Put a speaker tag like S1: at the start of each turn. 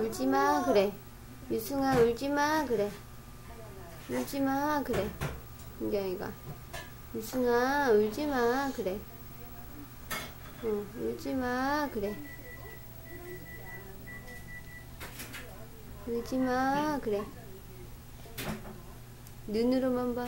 S1: 울지마 그래. 유승아 울지마 그래. 울지마 그래. 은경이가. 유승아 울지마 그래. 응 울지마 그래. 울지마 그래. 눈으로만 봐.